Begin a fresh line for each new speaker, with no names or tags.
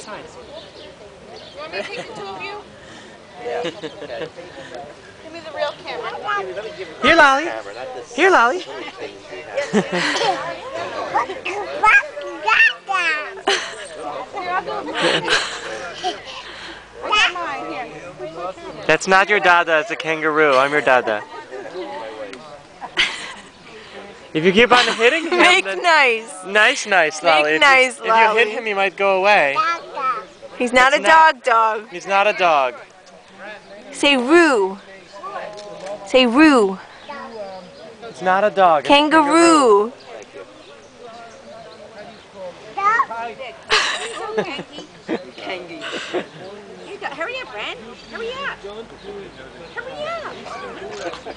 side.
You want me to take the two of you? Give me the real camera.
Here, Lolly. Here, Lolly.
Here, I'll go over there. I got mine, here.
That's not your dada. It's a kangaroo. I'm your dada. If you keep on hitting him,
Make nice.
nice, nice, Lolly. If you-
nice,
if, you hit him, he might go away.
He's not
It's
a
not-
dog dog.
He's not a dog.
Say roo. Say roo.
It's not a dog. It's
Kangaroo.
You hurry up, Ren. Hurry up. Hurry up.